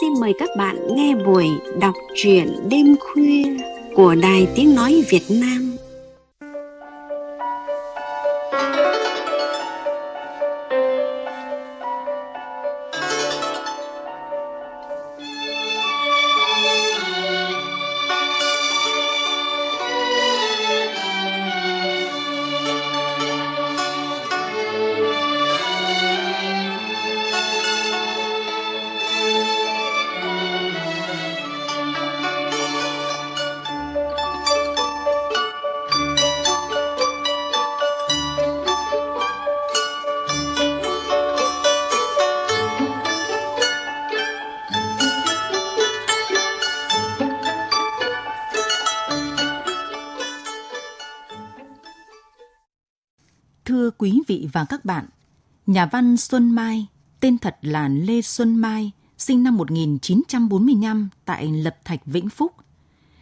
xin mời các bạn nghe buổi đọc truyện đêm khuya của Đài Tiếng Nói Việt Nam. Nhà văn Xuân Mai, tên thật là Lê Xuân Mai, sinh năm 1945 tại Lập Thạch, Vĩnh Phúc.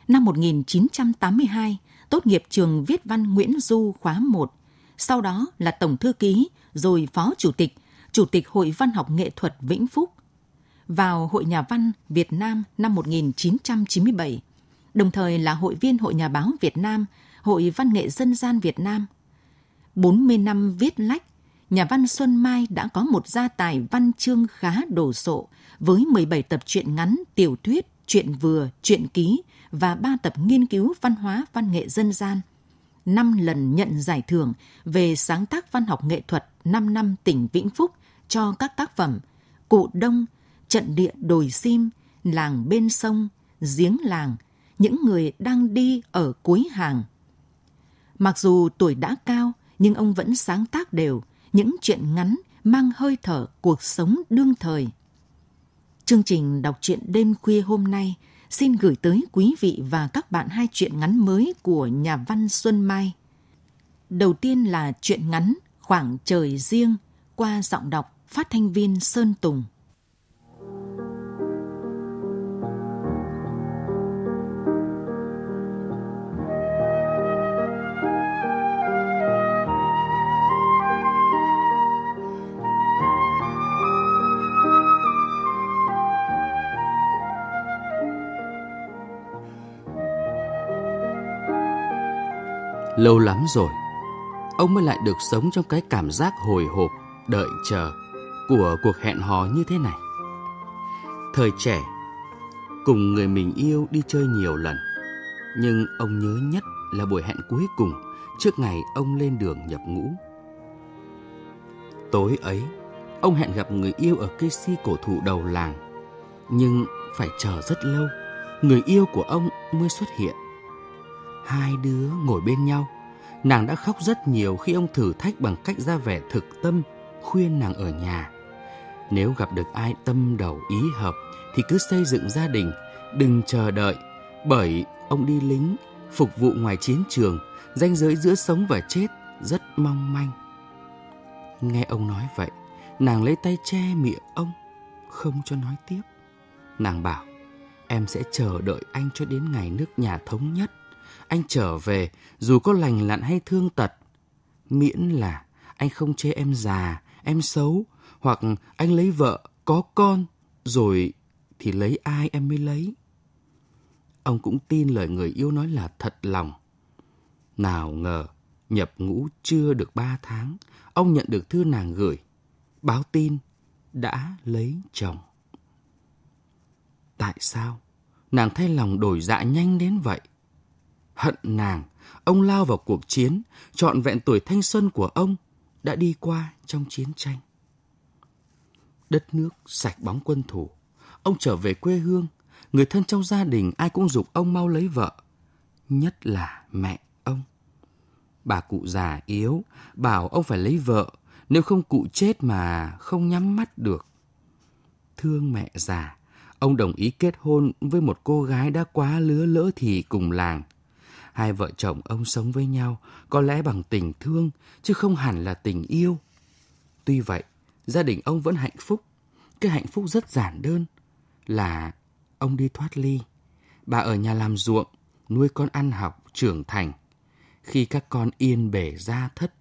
Năm 1982, tốt nghiệp trường viết văn Nguyễn Du khóa 1, sau đó là tổng thư ký, rồi phó chủ tịch, chủ tịch Hội Văn học Nghệ thuật Vĩnh Phúc. Vào Hội Nhà văn Việt Nam năm 1997, đồng thời là hội viên Hội Nhà báo Việt Nam, Hội Văn nghệ Dân gian Việt Nam – 40 năm viết lách, nhà văn Xuân Mai đã có một gia tài văn chương khá đồ sộ với 17 tập truyện ngắn, tiểu thuyết, truyện vừa, truyện ký và 3 tập nghiên cứu văn hóa văn nghệ dân gian. 5 lần nhận giải thưởng về sáng tác văn học nghệ thuật 5 năm tỉnh Vĩnh Phúc cho các tác phẩm Cụ Đông, Trận địa đồi sim, Làng bên sông, Giếng làng, Những người đang đi ở cuối hàng. Mặc dù tuổi đã cao, nhưng ông vẫn sáng tác đều những chuyện ngắn mang hơi thở cuộc sống đương thời. Chương trình đọc truyện đêm khuya hôm nay xin gửi tới quý vị và các bạn hai chuyện ngắn mới của nhà văn Xuân Mai. Đầu tiên là chuyện ngắn Khoảng trời riêng qua giọng đọc phát thanh viên Sơn Tùng. Lâu lắm rồi, ông mới lại được sống trong cái cảm giác hồi hộp, đợi chờ của cuộc hẹn hò như thế này. Thời trẻ, cùng người mình yêu đi chơi nhiều lần, nhưng ông nhớ nhất là buổi hẹn cuối cùng trước ngày ông lên đường nhập ngũ. Tối ấy, ông hẹn gặp người yêu ở cây si cổ thụ đầu làng, nhưng phải chờ rất lâu, người yêu của ông mới xuất hiện. Hai đứa ngồi bên nhau. Nàng đã khóc rất nhiều khi ông thử thách bằng cách ra vẻ thực tâm, khuyên nàng ở nhà. Nếu gặp được ai tâm đầu ý hợp thì cứ xây dựng gia đình, đừng chờ đợi, bởi ông đi lính, phục vụ ngoài chiến trường, ranh giới giữa sống và chết rất mong manh. Nghe ông nói vậy, nàng lấy tay che miệng ông, không cho nói tiếp. Nàng bảo, em sẽ chờ đợi anh cho đến ngày nước nhà thống nhất anh trở về dù có lành lặn hay thương tật. Miễn là anh không chê em già, em xấu, hoặc anh lấy vợ, có con, rồi thì lấy ai em mới lấy. Ông cũng tin lời người yêu nói là thật lòng. Nào ngờ, nhập ngũ chưa được ba tháng, ông nhận được thư nàng gửi. Báo tin, đã lấy chồng. Tại sao? Nàng thay lòng đổi dạ nhanh đến vậy hận nàng, ông lao vào cuộc chiến, trọn vẹn tuổi thanh xuân của ông đã đi qua trong chiến tranh. Đất nước sạch bóng quân thủ, ông trở về quê hương, người thân trong gia đình ai cũng dục ông mau lấy vợ, nhất là mẹ ông. Bà cụ già yếu, bảo ông phải lấy vợ, nếu không cụ chết mà không nhắm mắt được. Thương mẹ già, ông đồng ý kết hôn với một cô gái đã quá lứa lỡ thì cùng làng, hai vợ chồng ông sống với nhau có lẽ bằng tình thương chứ không hẳn là tình yêu. Tuy vậy, gia đình ông vẫn hạnh phúc. Cái hạnh phúc rất giản đơn là ông đi thoát ly. Bà ở nhà làm ruộng, nuôi con ăn học, trưởng thành. Khi các con yên bể ra thất,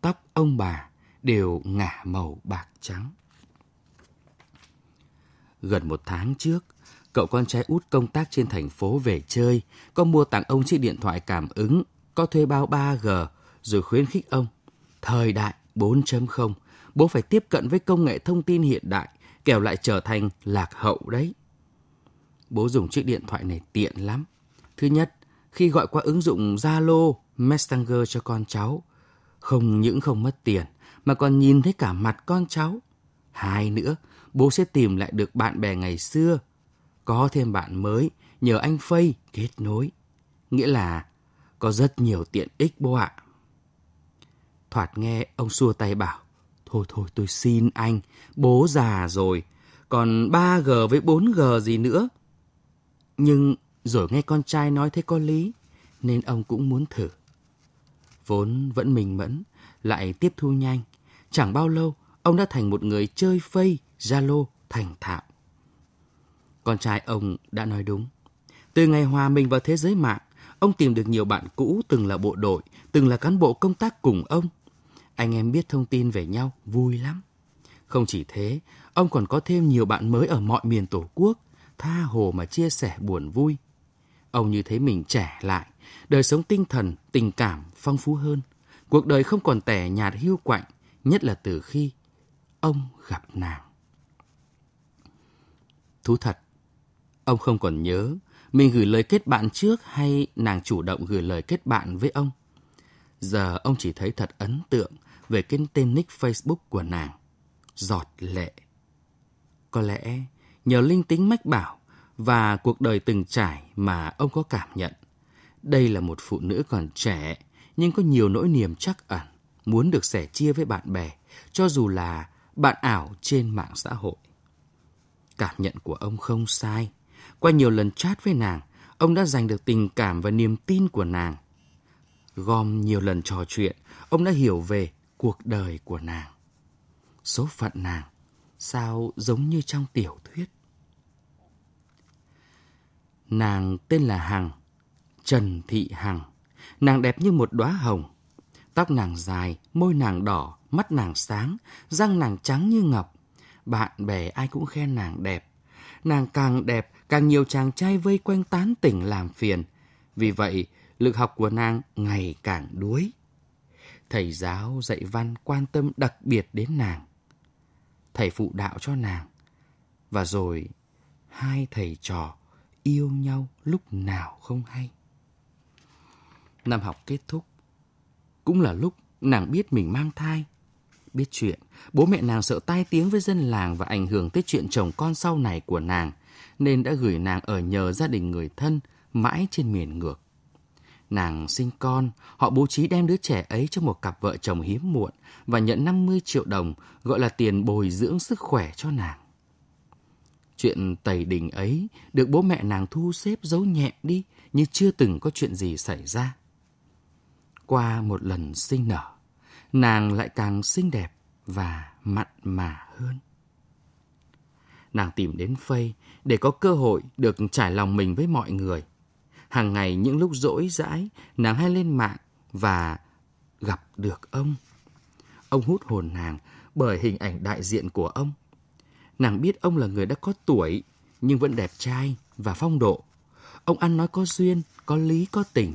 tóc ông bà đều ngả màu bạc trắng. Gần một tháng trước, cậu con trai út công tác trên thành phố về chơi, có mua tặng ông chiếc điện thoại cảm ứng, có thuê bao 3G, rồi khuyến khích ông. Thời đại 4.0, bố phải tiếp cận với công nghệ thông tin hiện đại, kẻo lại trở thành lạc hậu đấy. Bố dùng chiếc điện thoại này tiện lắm. Thứ nhất, khi gọi qua ứng dụng Zalo, Messenger cho con cháu, không những không mất tiền, mà còn nhìn thấy cả mặt con cháu. Hai nữa, bố sẽ tìm lại được bạn bè ngày xưa. Có thêm bạn mới, nhờ anh Phây kết nối. Nghĩa là có rất nhiều tiện ích bố ạ. Thoạt nghe ông xua tay bảo, thôi thôi tôi xin anh, bố già rồi, còn 3G với 4G gì nữa. Nhưng rồi nghe con trai nói thế có lý, nên ông cũng muốn thử. Vốn vẫn mình mẫn, lại tiếp thu nhanh. Chẳng bao lâu, ông đã thành một người chơi phây, Zalo thành thạo. Con trai ông đã nói đúng. Từ ngày hòa mình vào thế giới mạng, ông tìm được nhiều bạn cũ từng là bộ đội, từng là cán bộ công tác cùng ông. Anh em biết thông tin về nhau vui lắm. Không chỉ thế, ông còn có thêm nhiều bạn mới ở mọi miền Tổ quốc, tha hồ mà chia sẻ buồn vui. Ông như thấy mình trẻ lại, đời sống tinh thần, tình cảm phong phú hơn. Cuộc đời không còn tẻ nhạt hiu quạnh, nhất là từ khi ông gặp nàng. Thú thật, ông không còn nhớ mình gửi lời kết bạn trước hay nàng chủ động gửi lời kết bạn với ông. Giờ ông chỉ thấy thật ấn tượng về cái tên nick Facebook của nàng. Giọt lệ. Có lẽ nhờ linh tính mách bảo và cuộc đời từng trải mà ông có cảm nhận. Đây là một phụ nữ còn trẻ nhưng có nhiều nỗi niềm chắc ẩn, muốn được sẻ chia với bạn bè, cho dù là bạn ảo trên mạng xã hội. Cảm nhận của ông không sai. Qua nhiều lần chat với nàng, ông đã giành được tình cảm và niềm tin của nàng. Gom nhiều lần trò chuyện, ông đã hiểu về cuộc đời của nàng. Số phận nàng, sao giống như trong tiểu thuyết. Nàng tên là Hằng, Trần Thị Hằng. Nàng đẹp như một đóa hồng. Tóc nàng dài, môi nàng đỏ, mắt nàng sáng, răng nàng trắng như ngọc. Bạn bè ai cũng khen nàng đẹp. Nàng càng đẹp, càng nhiều chàng trai vây quanh tán tỉnh làm phiền. Vì vậy, lực học của nàng ngày càng đuối. Thầy giáo dạy văn quan tâm đặc biệt đến nàng. Thầy phụ đạo cho nàng. Và rồi, hai thầy trò yêu nhau lúc nào không hay. Năm học kết thúc, cũng là lúc nàng biết mình mang thai. Biết chuyện, bố mẹ nàng sợ tai tiếng với dân làng và ảnh hưởng tới chuyện chồng con sau này của nàng, nên đã gửi nàng ở nhờ gia đình người thân mãi trên miền ngược. Nàng sinh con, họ bố trí đem đứa trẻ ấy cho một cặp vợ chồng hiếm muộn và nhận 50 triệu đồng gọi là tiền bồi dưỡng sức khỏe cho nàng. Chuyện tẩy đình ấy được bố mẹ nàng thu xếp giấu nhẹm đi như chưa từng có chuyện gì xảy ra. Qua một lần sinh nở, nàng lại càng xinh đẹp và mặn mà hơn. Nàng tìm đến Phây để có cơ hội được trải lòng mình với mọi người. Hàng ngày những lúc rỗi rãi, nàng hay lên mạng và gặp được ông. Ông hút hồn nàng bởi hình ảnh đại diện của ông. Nàng biết ông là người đã có tuổi, nhưng vẫn đẹp trai và phong độ. Ông ăn nói có duyên, có lý, có tình,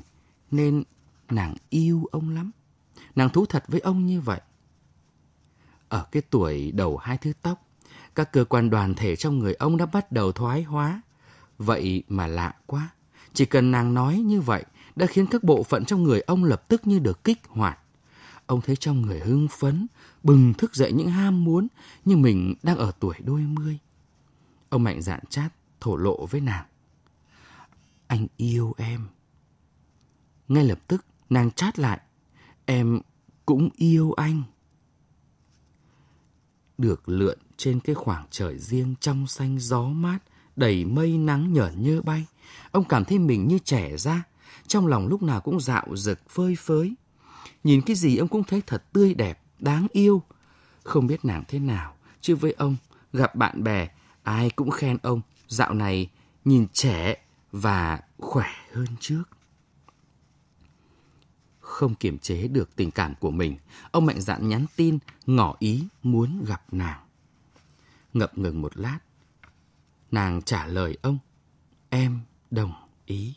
nên nàng yêu ông lắm. Nàng thú thật với ông như vậy. Ở cái tuổi đầu hai thứ tóc, các cơ quan đoàn thể trong người ông đã bắt đầu thoái hóa. Vậy mà lạ quá. Chỉ cần nàng nói như vậy đã khiến các bộ phận trong người ông lập tức như được kích hoạt. Ông thấy trong người hưng phấn, bừng thức dậy những ham muốn như mình đang ở tuổi đôi mươi. Ông mạnh dạn chát, thổ lộ với nàng. Anh yêu em. Ngay lập tức, nàng chát lại. Em cũng yêu anh. Được lượn trên cái khoảng trời riêng trong xanh gió mát, đầy mây nắng nhởn như bay. Ông cảm thấy mình như trẻ ra, trong lòng lúc nào cũng dạo rực phơi phới. Nhìn cái gì ông cũng thấy thật tươi đẹp, đáng yêu. Không biết nàng thế nào, chứ với ông, gặp bạn bè, ai cũng khen ông, dạo này nhìn trẻ và khỏe hơn trước. Không kiềm chế được tình cảm của mình, ông mạnh dạn nhắn tin, ngỏ ý muốn gặp nàng. Ngập ngừng một lát, Nàng trả lời ông, em đồng ý.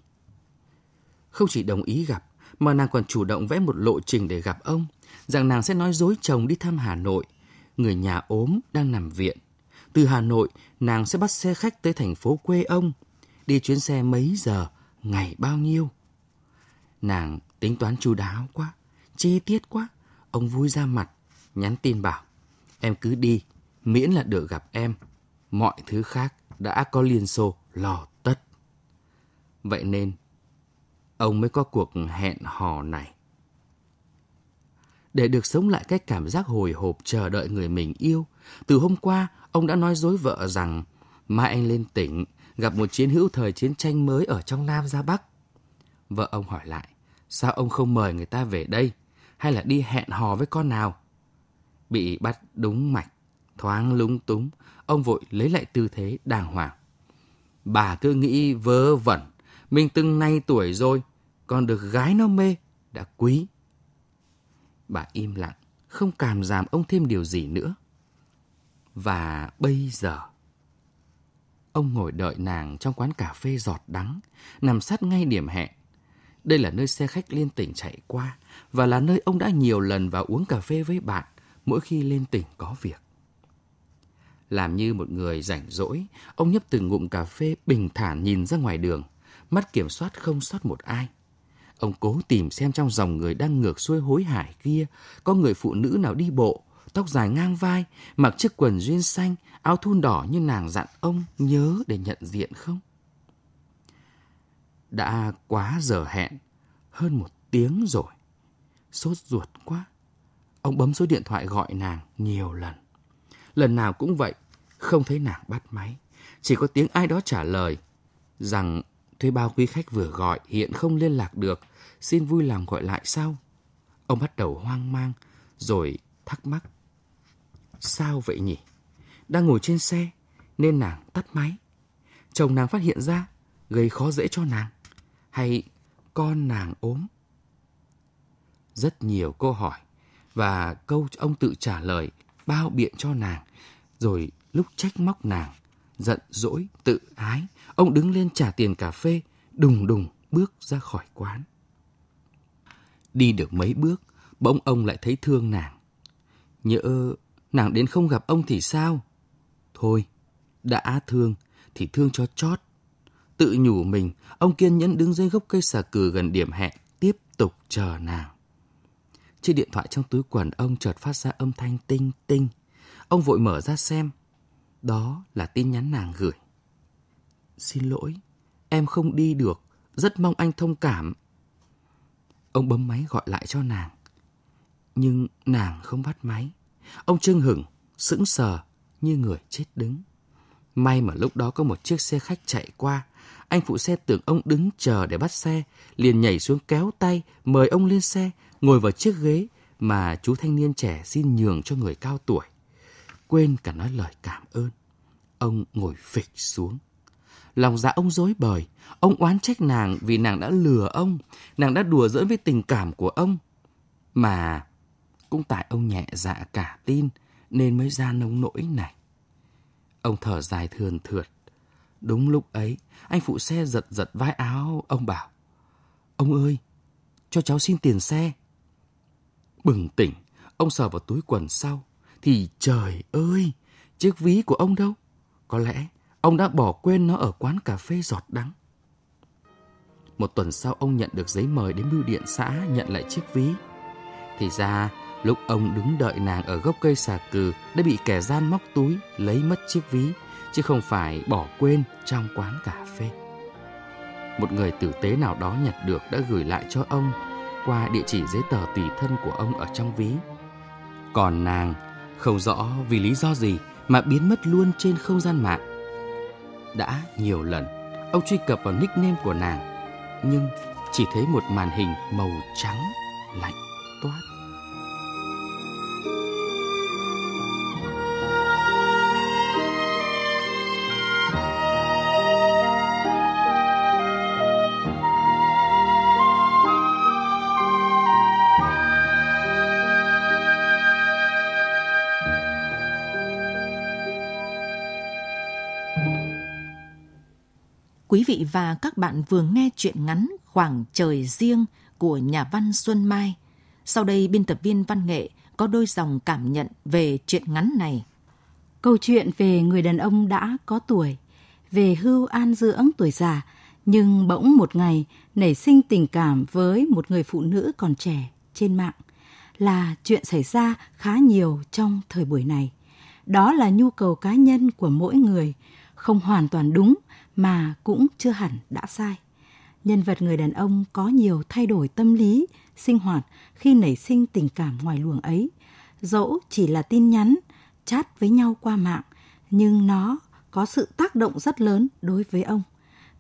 Không chỉ đồng ý gặp, mà nàng còn chủ động vẽ một lộ trình để gặp ông, rằng nàng sẽ nói dối chồng đi thăm Hà Nội, người nhà ốm đang nằm viện. Từ Hà Nội, nàng sẽ bắt xe khách tới thành phố quê ông, đi chuyến xe mấy giờ, ngày bao nhiêu. Nàng tính toán chu đáo quá, chi tiết quá. Ông vui ra mặt, nhắn tin bảo, em cứ đi, miễn là được gặp em. Mọi thứ khác đã có liên xô lò tất. Vậy nên, ông mới có cuộc hẹn hò này. Để được sống lại cái cảm giác hồi hộp chờ đợi người mình yêu, từ hôm qua ông đã nói dối vợ rằng mai anh lên tỉnh gặp một chiến hữu thời chiến tranh mới ở trong Nam ra Bắc. Vợ ông hỏi lại, sao ông không mời người ta về đây, hay là đi hẹn hò với con nào? Bị bắt đúng mạch, thoáng lúng túng, ông vội lấy lại tư thế đàng hoàng. Bà cứ nghĩ vớ vẩn, mình từng nay tuổi rồi, còn được gái nó mê, đã quý. Bà im lặng, không cảm giảm ông thêm điều gì nữa. Và bây giờ, ông ngồi đợi nàng trong quán cà phê giọt đắng, nằm sát ngay điểm hẹn. Đây là nơi xe khách liên tỉnh chạy qua và là nơi ông đã nhiều lần vào uống cà phê với bạn mỗi khi lên tỉnh có việc. Làm như một người rảnh rỗi, ông nhấp từng ngụm cà phê bình thản nhìn ra ngoài đường, mắt kiểm soát không sót một ai. Ông cố tìm xem trong dòng người đang ngược xuôi hối hải kia có người phụ nữ nào đi bộ, tóc dài ngang vai, mặc chiếc quần duyên xanh, áo thun đỏ như nàng dặn ông nhớ để nhận diện không? Đã quá giờ hẹn, hơn một tiếng rồi. Sốt ruột quá. Ông bấm số điện thoại gọi nàng nhiều lần. Lần nào cũng vậy, không thấy nàng bắt máy. Chỉ có tiếng ai đó trả lời rằng thuê bao quý khách vừa gọi hiện không liên lạc được, xin vui lòng gọi lại sau. Ông bắt đầu hoang mang, rồi thắc mắc. Sao vậy nhỉ? Đang ngồi trên xe, nên nàng tắt máy. Chồng nàng phát hiện ra, gây khó dễ cho nàng. Hay con nàng ốm? Rất nhiều câu hỏi, và câu ông tự trả lời bao biện cho nàng, rồi lúc trách móc nàng, giận dỗi, tự ái, ông đứng lên trả tiền cà phê, đùng đùng bước ra khỏi quán. Đi được mấy bước, bỗng ông lại thấy thương nàng. Nhỡ nàng đến không gặp ông thì sao? Thôi, đã thương thì thương cho chót. Tự nhủ mình, ông kiên nhẫn đứng dưới gốc cây xà cừ gần điểm hẹn, tiếp tục chờ nàng. Chiếc điện thoại trong túi quần ông chợt phát ra âm thanh tinh tinh. Ông vội mở ra xem. Đó là tin nhắn nàng gửi. Xin lỗi, em không đi được. Rất mong anh thông cảm. Ông bấm máy gọi lại cho nàng. Nhưng nàng không bắt máy. Ông trưng hửng, sững sờ như người chết đứng. May mà lúc đó có một chiếc xe khách chạy qua. Anh phụ xe tưởng ông đứng chờ để bắt xe, liền nhảy xuống kéo tay, mời ông lên xe, ngồi vào chiếc ghế mà chú thanh niên trẻ xin nhường cho người cao tuổi. Quên cả nói lời cảm ơn. Ông ngồi phịch xuống. Lòng dạ ông dối bời, ông oán trách nàng vì nàng đã lừa ông, nàng đã đùa giỡn với tình cảm của ông. Mà cũng tại ông nhẹ dạ cả tin nên mới ra nông nỗi này. Ông thở dài thườn thượt. Đúng lúc ấy, anh phụ xe giật giật vai áo, ông bảo. Ông ơi, cho cháu xin tiền xe. Bừng tỉnh, ông sờ vào túi quần sau. Thì trời ơi, chiếc ví của ông đâu? Có lẽ ông đã bỏ quên nó ở quán cà phê giọt đắng. Một tuần sau ông nhận được giấy mời đến bưu điện xã nhận lại chiếc ví. Thì ra, lúc ông đứng đợi nàng ở gốc cây xà cừ đã bị kẻ gian móc túi lấy mất chiếc ví, chứ không phải bỏ quên trong quán cà phê. Một người tử tế nào đó nhặt được đã gửi lại cho ông qua địa chỉ giấy tờ tùy thân của ông ở trong ví. Còn nàng không rõ vì lý do gì mà biến mất luôn trên không gian mạng. Đã nhiều lần, ông truy cập vào nickname của nàng, nhưng chỉ thấy một màn hình màu trắng lạnh toát. Quý vị và các bạn vừa nghe chuyện ngắn Khoảng trời riêng của nhà văn Xuân Mai. Sau đây biên tập viên văn nghệ có đôi dòng cảm nhận về chuyện ngắn này. Câu chuyện về người đàn ông đã có tuổi, về hưu an dưỡng tuổi già, nhưng bỗng một ngày nảy sinh tình cảm với một người phụ nữ còn trẻ trên mạng là chuyện xảy ra khá nhiều trong thời buổi này. Đó là nhu cầu cá nhân của mỗi người, không hoàn toàn đúng mà cũng chưa hẳn đã sai. Nhân vật người đàn ông có nhiều thay đổi tâm lý, sinh hoạt khi nảy sinh tình cảm ngoài luồng ấy. Dẫu chỉ là tin nhắn, chat với nhau qua mạng, nhưng nó có sự tác động rất lớn đối với ông.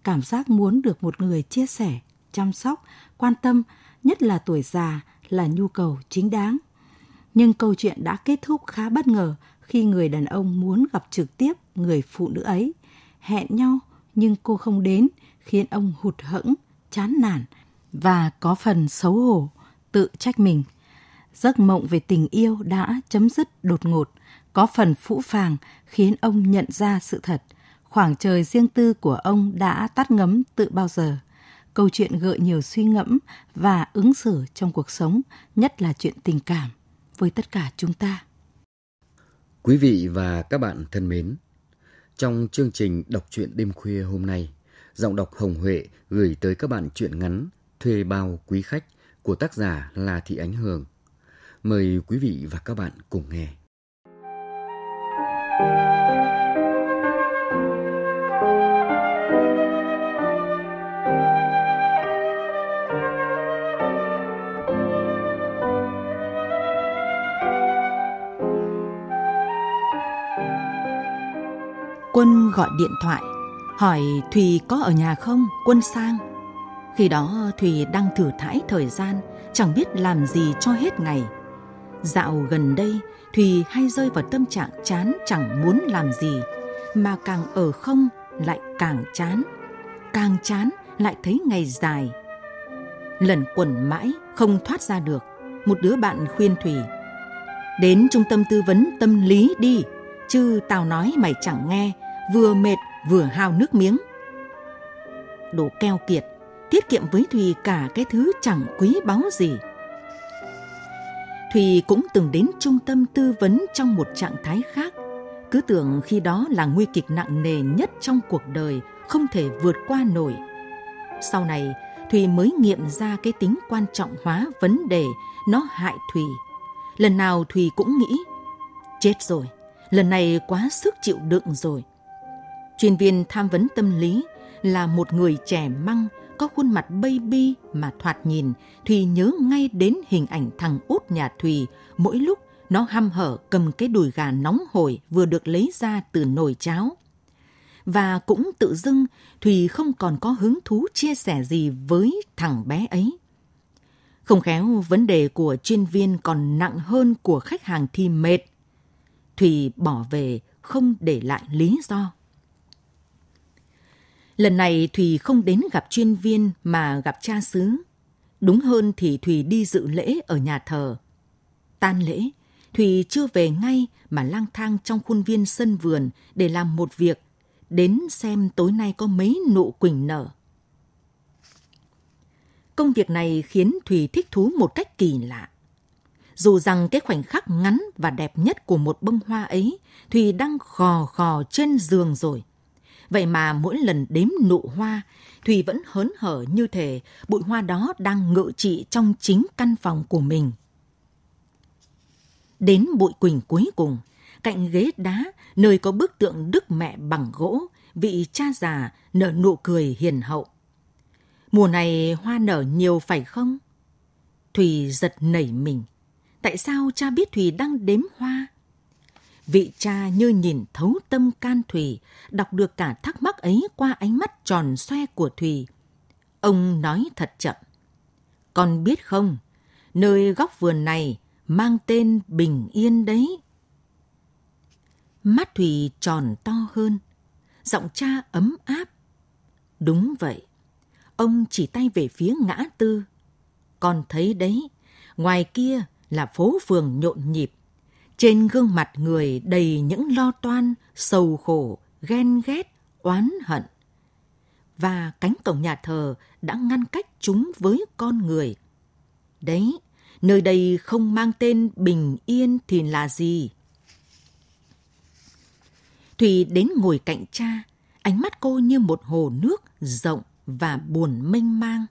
Cảm giác muốn được một người chia sẻ, chăm sóc, quan tâm, nhất là tuổi già là nhu cầu chính đáng. Nhưng câu chuyện đã kết thúc khá bất ngờ khi người đàn ông muốn gặp trực tiếp người phụ nữ ấy. Hẹn nhau nhưng cô không đến khiến ông hụt hẫng, chán nản và có phần xấu hổ, tự trách mình. Giấc mộng về tình yêu đã chấm dứt đột ngột, có phần phũ phàng khiến ông nhận ra sự thật. Khoảng trời riêng tư của ông đã tắt ngấm tự bao giờ. Câu chuyện gợi nhiều suy ngẫm và ứng xử trong cuộc sống, nhất là chuyện tình cảm với tất cả chúng ta. Quý vị và các bạn thân mến, trong chương trình đọc truyện đêm khuya hôm nay, giọng đọc Hồng Huệ gửi tới các bạn truyện ngắn Thuê bao quý khách của tác giả là Thị Ánh Hường. Mời quý vị và các bạn cùng nghe. Quân gọi điện thoại, hỏi Thùy có ở nhà không, Quân sang. Khi đó Thùy đang thử thãi thời gian, chẳng biết làm gì cho hết ngày. Dạo gần đây, Thùy hay rơi vào tâm trạng chán chẳng muốn làm gì, mà càng ở không lại càng chán. Càng chán lại thấy ngày dài. Lần quẩn mãi không thoát ra được, một đứa bạn khuyên Thùy. Đến trung tâm tư vấn tâm lý đi, chứ tao nói mày chẳng nghe, vừa mệt vừa hao nước miếng. Đồ keo kiệt, tiết kiệm với Thùy cả cái thứ chẳng quý báu gì. Thùy cũng từng đến trung tâm tư vấn trong một trạng thái khác. Cứ tưởng khi đó là nguy kịch nặng nề nhất trong cuộc đời, không thể vượt qua nổi. Sau này, Thùy mới nghiệm ra cái tính quan trọng hóa vấn đề nó hại Thùy. Lần nào Thùy cũng nghĩ, chết rồi, lần này quá sức chịu đựng rồi. Chuyên viên tham vấn tâm lý là một người trẻ măng, có khuôn mặt baby mà thoạt nhìn, Thùy nhớ ngay đến hình ảnh thằng út nhà Thùy mỗi lúc nó hăm hở cầm cái đùi gà nóng hổi vừa được lấy ra từ nồi cháo. Và cũng tự dưng Thùy không còn có hứng thú chia sẻ gì với thằng bé ấy. Không khéo vấn đề của chuyên viên còn nặng hơn của khách hàng thì mệt. Thùy bỏ về không để lại lý do. Lần này Thùy không đến gặp chuyên viên mà gặp cha xứ. Đúng hơn thì Thùy đi dự lễ ở nhà thờ. Tan lễ, Thùy chưa về ngay mà lang thang trong khuôn viên sân vườn để làm một việc, đến xem tối nay có mấy nụ quỳnh nở. Công việc này khiến Thùy thích thú một cách kỳ lạ. Dù rằng cái khoảnh khắc ngắn và đẹp nhất của một bông hoa ấy, Thùy đang khò khò trên giường rồi. Vậy mà mỗi lần đếm nụ hoa, Thùy vẫn hớn hở như thể bụi hoa đó đang ngự trị trong chính căn phòng của mình. Đến bụi quỳnh cuối cùng, cạnh ghế đá, nơi có bức tượng Đức Mẹ bằng gỗ, vị cha già nở nụ cười hiền hậu. Mùa này hoa nở nhiều phải không? Thùy giật nảy mình. Tại sao cha biết Thùy đang đếm hoa? Vị cha như nhìn thấu tâm can Thùy, đọc được cả thắc mắc ấy qua ánh mắt tròn xoe của Thùy. Ông nói thật chậm. Con biết không, nơi góc vườn này mang tên Bình Yên đấy. Mắt Thùy tròn to hơn, giọng cha ấm áp. Đúng vậy, ông chỉ tay về phía ngã tư. Con thấy đấy, ngoài kia là phố phường nhộn nhịp, trên gương mặt người đầy những lo toan, sầu khổ, ghen ghét, oán hận. và cánh cổng nhà thờ đã ngăn cách chúng với con người. Đấy, nơi đây không mang tên bình yên thì là gì? Thùy đến ngồi cạnh cha, ánh mắt cô như một hồ nước rộng và buồn mênh mang.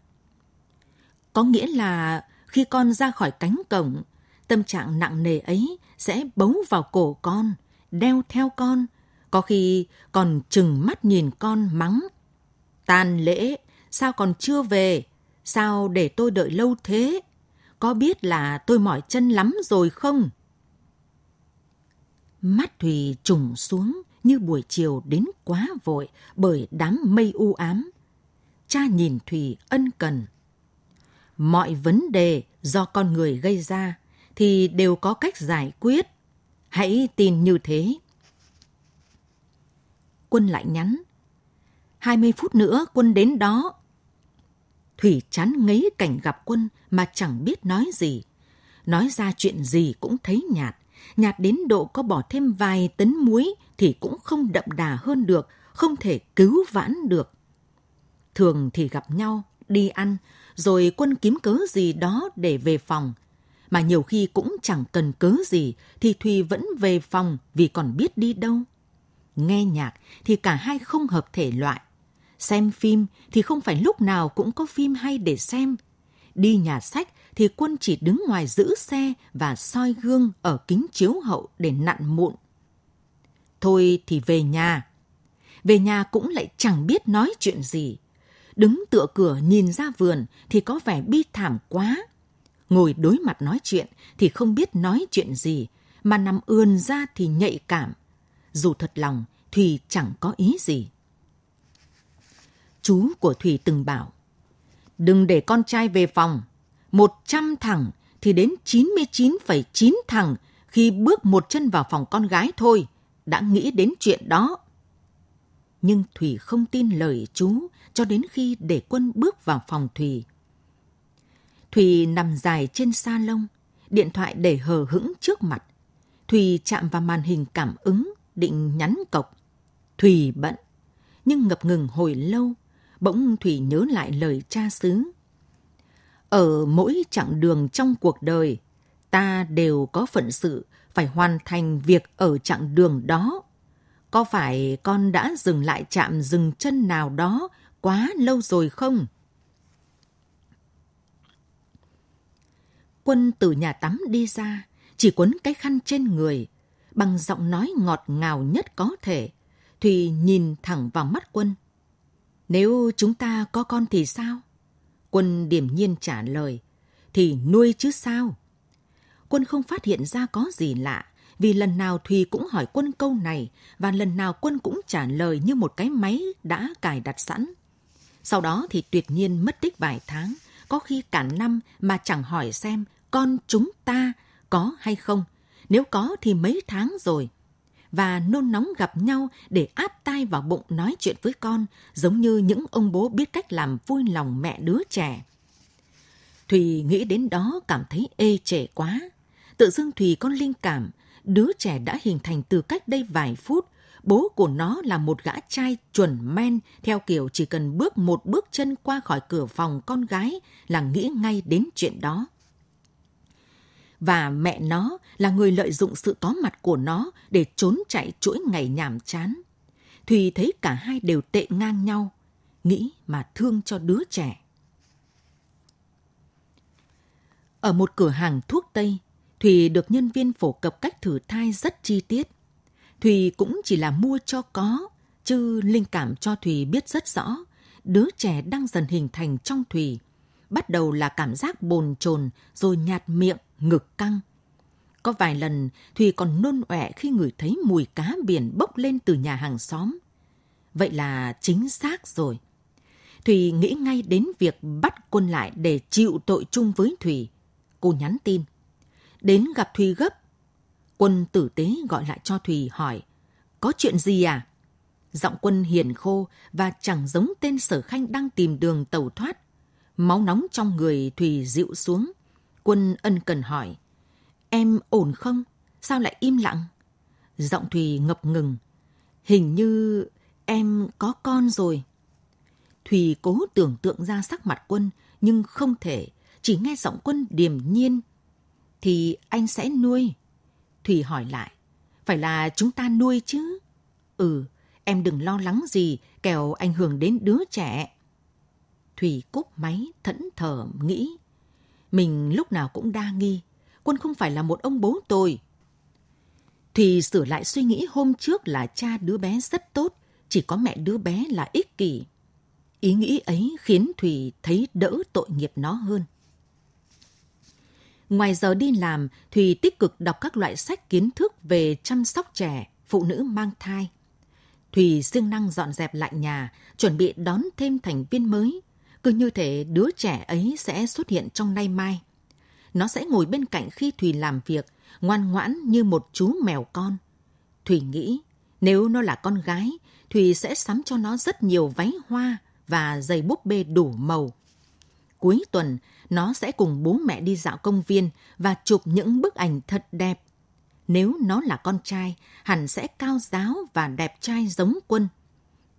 Có nghĩa là khi con ra khỏi cánh cổng, tâm trạng nặng nề ấy sẽ bấu vào cổ con, đeo theo con, có khi còn chừng mắt nhìn con mắng. Tàn lễ, sao còn chưa về? Sao để tôi đợi lâu thế? Có biết là tôi mỏi chân lắm rồi không? Mắt Thùy trùng xuống như buổi chiều đến quá vội bởi đám mây u ám. Cha nhìn Thùy ân cần. Mọi vấn đề do con người gây ra thì đều có cách giải quyết. Hãy tin như thế. Quân lại nhắn. 20 phút nữa quân đến đó. Thủy chán ngấy cảnh gặp quân mà chẳng biết nói gì. Nói ra chuyện gì cũng thấy nhạt. Nhạt đến độ có bỏ thêm vài tấn muối thì cũng không đậm đà hơn được, không thể cứu vãn được. Thường thì gặp nhau, đi ăn, rồi quân kiếm cớ gì đó để về phòng. Mà nhiều khi cũng chẳng cần cớ gì, thì Thùy vẫn về phòng vì còn biết đi đâu. Nghe nhạc thì cả hai không hợp thể loại. Xem phim thì không phải lúc nào cũng có phim hay để xem. Đi nhà sách thì quân chỉ đứng ngoài giữ xe và soi gương ở kính chiếu hậu để nặn mụn. Thôi thì về nhà. Về nhà cũng lại chẳng biết nói chuyện gì. Đứng tựa cửa nhìn ra vườn thì có vẻ bi thảm quá. Ngồi đối mặt nói chuyện thì không biết nói chuyện gì, mà nằm ươn ra thì nhạy cảm. Dù thật lòng, Thùy chẳng có ý gì. Chú của Thùy từng bảo, đừng để con trai về phòng. Một trăm thằng thì đến 99,9 thằng khi bước một chân vào phòng con gái thôi, đã nghĩ đến chuyện đó. Nhưng Thùy không tin lời chú cho đến khi để quân bước vào phòng Thùy. Thùy nằm dài trên sa lông, điện thoại để hờ hững trước mặt. Thùy chạm vào màn hình cảm ứng, định nhắn cọc Thùy bận, nhưng ngập ngừng hồi lâu, bỗng Thùy nhớ lại lời cha xứ. Ở mỗi chặng đường trong cuộc đời, ta đều có phận sự phải hoàn thành việc ở chặng đường đó. Có phải con đã dừng lại chạm dừng chân nào đó quá lâu rồi không? Quân từ nhà tắm đi ra, chỉ quấn cái khăn trên người, bằng giọng nói ngọt ngào nhất có thể. Thùy nhìn thẳng vào mắt quân. Nếu chúng ta có con thì sao? Quân điềm nhiên trả lời. Thì nuôi chứ sao? Quân không phát hiện ra có gì lạ, vì lần nào Thùy cũng hỏi quân câu này và lần nào quân cũng trả lời như một cái máy đã cài đặt sẵn. Sau đó thì tuyệt nhiên mất tích vài tháng, có khi cả năm mà chẳng hỏi xem con chúng ta có hay không. Nếu có thì mấy tháng rồi. Và nôn nóng gặp nhau để áp tai vào bụng nói chuyện với con, giống như những ông bố biết cách làm vui lòng mẹ đứa trẻ. Thùy nghĩ đến đó cảm thấy ê trẻ quá. Tự dưng Thùy con linh cảm, đứa trẻ đã hình thành từ cách đây vài phút, bố của nó là một gã trai chuẩn men, theo kiểu chỉ cần bước một bước chân qua khỏi cửa phòng con gái là nghĩ ngay đến chuyện đó. Và mẹ nó là người lợi dụng sự có mặt của nó để trốn chạy chuỗi ngày nhàm chán. Thùy thấy cả hai đều tệ ngang nhau, nghĩ mà thương cho đứa trẻ. Ở một cửa hàng thuốc Tây, Thùy được nhân viên phổ cập cách thử thai rất chi tiết. Thùy cũng chỉ là mua cho có, chứ linh cảm cho Thùy biết rất rõ, đứa trẻ đang dần hình thành trong Thùy. Bắt đầu là cảm giác bồn chồn rồi nhạt miệng, ngực căng. Có vài lần Thùy còn nôn ọe khi ngửi thấy mùi cá biển bốc lên từ nhà hàng xóm. Vậy là chính xác rồi. Thùy nghĩ ngay đến việc bắt quân lại để chịu tội chung với Thùy. Cô nhắn tin. Đến gặp Thùy gấp, Quân tử tế gọi lại cho Thùy hỏi, có chuyện gì à? Giọng quân hiền khô và chẳng giống tên sở khanh đang tìm đường tàu thoát. Máu nóng trong người Thùy dịu xuống. Quân ân cần hỏi, em ổn không? Sao lại im lặng? Giọng Thùy ngập ngừng. Hình như em có con rồi. Thùy cố tưởng tượng ra sắc mặt quân, nhưng không thể, chỉ nghe giọng quân điềm nhiên. Thì anh sẽ nuôi. Thùy hỏi lại, phải là chúng ta nuôi chứ? Ừ, em đừng lo lắng gì, kẻo ảnh hưởng đến đứa trẻ. Thùy cúp máy, thẫn thờ, nghĩ. Mình lúc nào cũng đa nghi, quân không phải là một ông bố tôi. Thùy sửa lại suy nghĩ hôm trước là cha đứa bé rất tốt, chỉ có mẹ đứa bé là ích kỷ. Ý nghĩ ấy khiến Thùy thấy đỡ tội nghiệp nó hơn. Ngoài giờ đi làm, Thùy tích cực đọc các loại sách kiến thức về chăm sóc trẻ, phụ nữ mang thai. Thùy siêng năng dọn dẹp lại nhà, chuẩn bị đón thêm thành viên mới. Cứ như thể đứa trẻ ấy sẽ xuất hiện trong nay mai. Nó sẽ ngồi bên cạnh khi Thùy làm việc, ngoan ngoãn như một chú mèo con. Thùy nghĩ, nếu nó là con gái, Thùy sẽ sắm cho nó rất nhiều váy hoa và giày búp bê đủ màu. Cuối tuần, nó sẽ cùng bố mẹ đi dạo công viên và chụp những bức ảnh thật đẹp. Nếu nó là con trai, hẳn sẽ cao giáo và đẹp trai giống quân.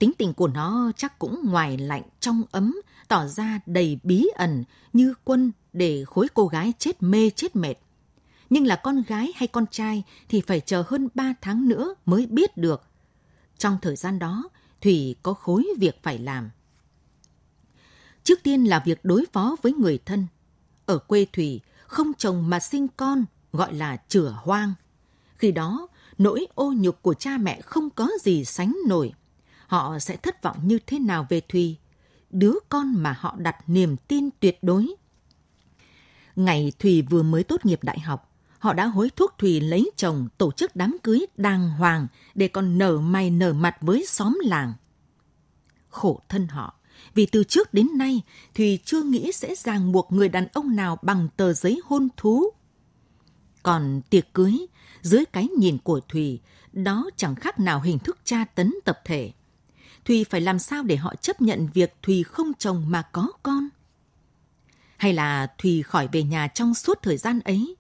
Tính tình của nó chắc cũng ngoài lạnh trong ấm, tỏ ra đầy bí ẩn như quân để khối cô gái chết mê chết mệt. Nhưng là con gái hay con trai thì phải chờ hơn 3 tháng nữa mới biết được. Trong thời gian đó, Thủy có khối việc phải làm. Trước tiên là việc đối phó với người thân. Ở quê Thủy, không chồng mà sinh con gọi là chửa hoang. Khi đó, nỗi ô nhục của cha mẹ không có gì sánh nổi. Họ sẽ thất vọng như thế nào về Thùy, đứa con mà họ đặt niềm tin tuyệt đối. Ngày Thùy vừa mới tốt nghiệp đại học, họ đã hối thúc Thùy lấy chồng tổ chức đám cưới đàng hoàng để còn nở mày nở mặt với xóm làng. Khổ thân họ, vì từ trước đến nay Thùy chưa nghĩ sẽ ràng buộc người đàn ông nào bằng tờ giấy hôn thú. Còn tiệc cưới, dưới cái nhìn của Thùy, đó chẳng khác nào hình thức tra tấn tập thể. Thùy phải làm sao để họ chấp nhận việc Thùy không chồng mà có con? Hay là Thùy khỏi về nhà trong suốt thời gian ấy?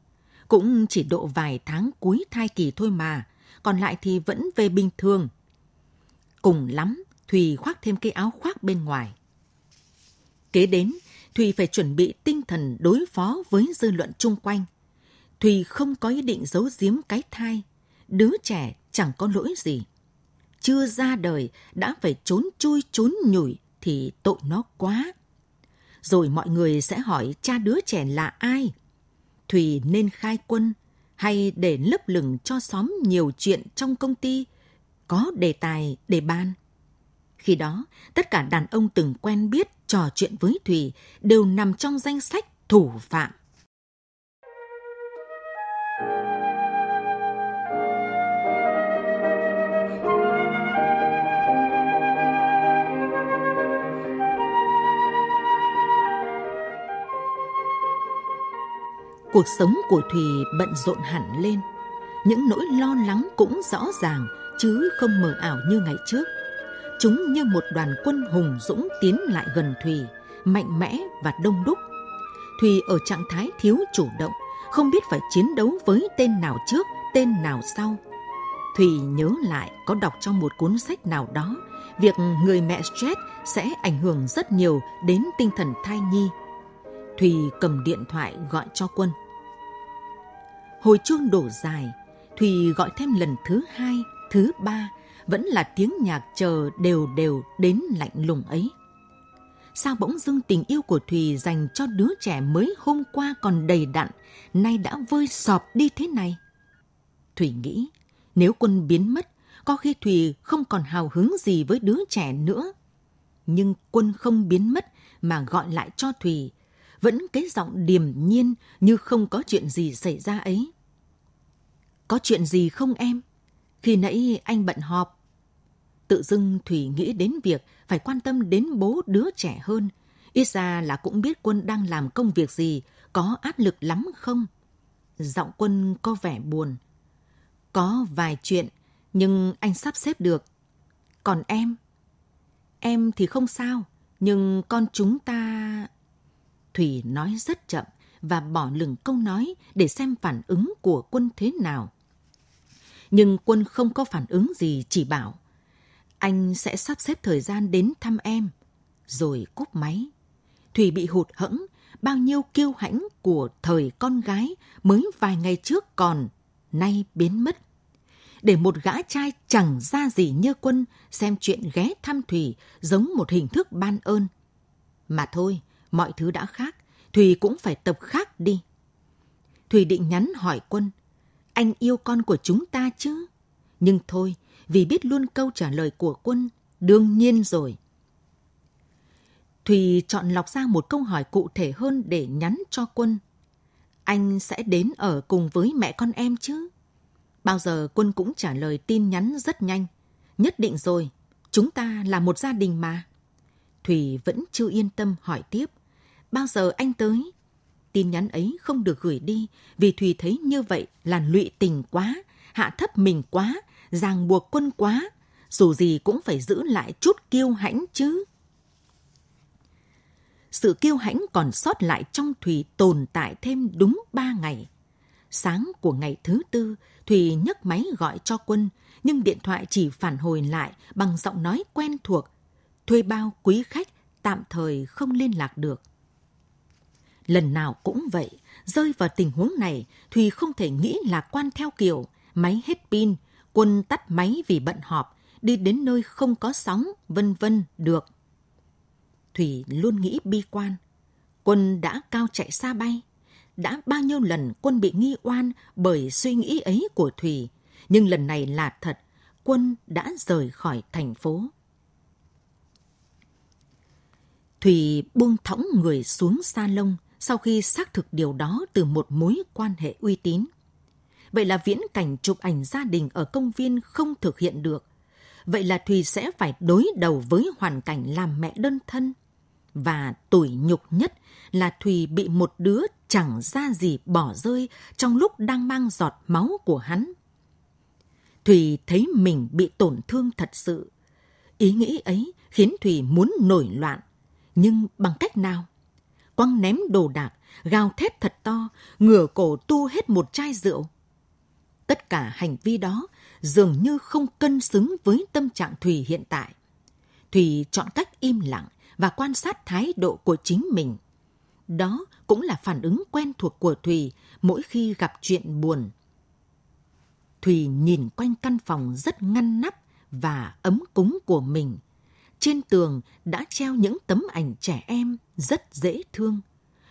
Cũng chỉ độ vài tháng cuối thai kỳ thôi mà, còn lại thì vẫn về bình thường. Cùng lắm, Thùy khoác thêm cái áo khoác bên ngoài. Kế đến, Thùy phải chuẩn bị tinh thần đối phó với dư luận chung quanh. Thùy không có ý định giấu giếm cái thai. Đứa trẻ chẳng có lỗi gì. Chưa ra đời đã phải trốn chui trốn nhủi thì tội nó quá. Rồi mọi người sẽ hỏi cha đứa trẻ là ai? Thùy nên khai quân hay để lấp lửng cho xóm nhiều chuyện trong công ty có đề tài để ban. Khi đó, tất cả đàn ông từng quen biết trò chuyện với Thùy đều nằm trong danh sách thủ phạm. Cuộc sống của Thùy bận rộn hẳn lên. Những nỗi lo lắng cũng rõ ràng chứ không mờ ảo như ngày trước – Chúng như một đoàn quân hùng dũng tiến lại gần Thùy, mạnh mẽ và đông đúc. Thùy ở trạng thái thiếu chủ động, không biết phải chiến đấu với tên nào trước, tên nào sau. Thùy nhớ lại có đọc trong một cuốn sách nào đó, việc người mẹ stress sẽ ảnh hưởng rất nhiều đến tinh thần thai nhi. Thùy cầm điện thoại gọi cho quân. Hồi chuông đổ dài, Thùy gọi thêm lần thứ hai, thứ ba vẫn là tiếng nhạc chờ đều đều đến lạnh lùng ấy. Sao bỗng dưng tình yêu của Thùy dành cho đứa trẻ mới hôm qua còn đầy đặn, nay đã vơi sọp đi thế này? Thùy nghĩ, nếu quân biến mất, có khi Thùy không còn hào hứng gì với đứa trẻ nữa. Nhưng quân không biến mất mà gọi lại cho Thùy, vẫn cái giọng điềm nhiên như không có chuyện gì xảy ra ấy. Có chuyện gì không em? Khi nãy anh bận họp, Tự dưng Thủy nghĩ đến việc phải quan tâm đến bố đứa trẻ hơn. Ít ra là cũng biết quân đang làm công việc gì, có áp lực lắm không? Giọng quân có vẻ buồn. Có vài chuyện, nhưng anh sắp xếp được. Còn em? Em thì không sao, nhưng con chúng ta... Thủy nói rất chậm và bỏ lửng câu nói để xem phản ứng của quân thế nào. Nhưng quân không có phản ứng gì, chỉ bảo anh sẽ sắp xếp thời gian đến thăm em. rồi cúp máy. Thủy bị hụt hẫng, bao nhiêu kiêu hãnh của thời con gái mới vài ngày trước còn, nay biến mất. Để một gã trai chẳng ra gì như quân xem chuyện ghé thăm Thủy giống một hình thức ban ơn. Mà thôi, mọi thứ đã khác, Thùy cũng phải tập khác đi. Thùy định nhắn hỏi quân, anh yêu con của chúng ta chứ? Nhưng thôi, vì biết luôn câu trả lời của quân, đương nhiên rồi. Thùy chọn lọc ra một câu hỏi cụ thể hơn để nhắn cho quân. Anh sẽ đến ở cùng với mẹ con em chứ? Bao giờ quân cũng trả lời tin nhắn rất nhanh. Nhất định rồi, chúng ta là một gia đình mà. Thùy vẫn chưa yên tâm hỏi tiếp. Bao giờ anh tới? Tin nhắn ấy không được gửi đi vì Thùy thấy như vậy là lụy tình quá, hạ thấp mình quá, ràng buộc quân quá. Dù gì cũng phải giữ lại chút kiêu hãnh chứ. Sự kiêu hãnh còn sót lại trong Thùy tồn tại thêm đúng ba ngày. Sáng của ngày thứ tư, Thùy nhấc máy gọi cho quân, nhưng điện thoại chỉ phản hồi lại bằng giọng nói quen thuộc. Thuê bao quý khách tạm thời không liên lạc được. Lần nào cũng vậy, rơi vào tình huống này, Thùy không thể nghĩ là quan theo kiểu máy hết pin, quân tắt máy vì bận họp, đi đến nơi không có sóng, vân vân được. Thùy luôn nghĩ bi quan. Quân đã cao chạy xa bay. Đã bao nhiêu lần quân bị nghi oan bởi suy nghĩ ấy của Thùy, nhưng lần này là thật, quân đã rời khỏi thành phố. Thùy buông thõng người xuống sa lông sau khi xác thực điều đó từ một mối quan hệ uy tín. Vậy là viễn cảnh chụp ảnh gia đình ở công viên không thực hiện được. Vậy là Thùy sẽ phải đối đầu với hoàn cảnh làm mẹ đơn thân. Và tủi nhục nhất là Thùy bị một đứa chẳng ra gì bỏ rơi trong lúc đang mang giọt máu của hắn. Thùy thấy mình bị tổn thương thật sự. Ý nghĩ ấy khiến Thùy muốn nổi loạn. Nhưng bằng cách nào? Quăng ném đồ đạc, gào thét thật to, ngửa cổ tu hết một chai rượu. Tất cả hành vi đó dường như không cân xứng với tâm trạng Thùy hiện tại. Thùy chọn cách im lặng và quan sát thái độ của chính mình. Đó cũng là phản ứng quen thuộc của Thùy mỗi khi gặp chuyện buồn. Thùy nhìn quanh căn phòng rất ngăn nắp và ấm cúng của mình. Trên tường đã treo những tấm ảnh trẻ em rất dễ thương.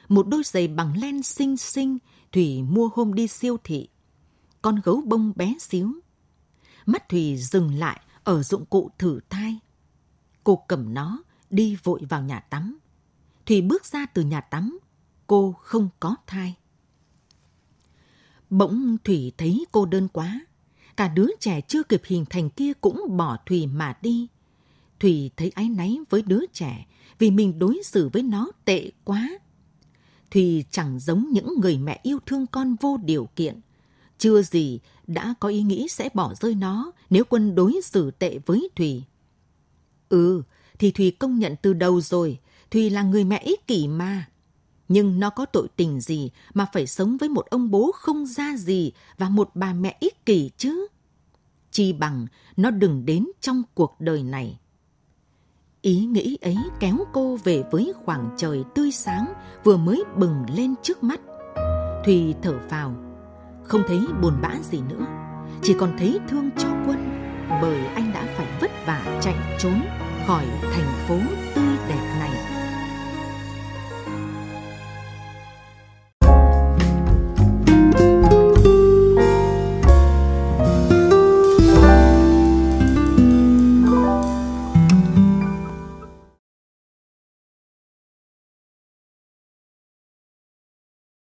Một đôi giày bằng len xinh xinh thủy mua hôm đi siêu thị. Con gấu bông bé xíu. Mắt thủy dừng lại ở dụng cụ thử thai. Cô cầm nó, đi vội vào nhà tắm. thủy bước ra từ nhà tắm, cô không có thai. Bỗng Thủy thấy cô đơn quá. Cả đứa trẻ chưa kịp hình thành kia cũng bỏ Thủy mà đi. Thủy thấy áy náy với đứa trẻ vì mình đối xử với nó tệ quá. Thùy chẳng giống những người mẹ yêu thương con vô điều kiện. Chưa gì đã có ý nghĩ sẽ bỏ rơi nó nếu quân đối xử tệ với Thùy. Ừ, thì Thùy công nhận từ đầu rồi, Thùy là người mẹ ích kỷ mà. Nhưng nó có tội tình gì mà phải sống với một ông bố không ra gì và một bà mẹ ích kỷ chứ? Chi bằng nó đừng đến trong cuộc đời này. Ý nghĩ ấy kéo cô về với khoảng trời tươi sáng vừa mới bừng lên trước mắt. Thùy thở phào, không thấy buồn bã gì nữa, chỉ còn thấy thương cho quân bởi anh đã phải vất vả chạy trốn khỏi thành phố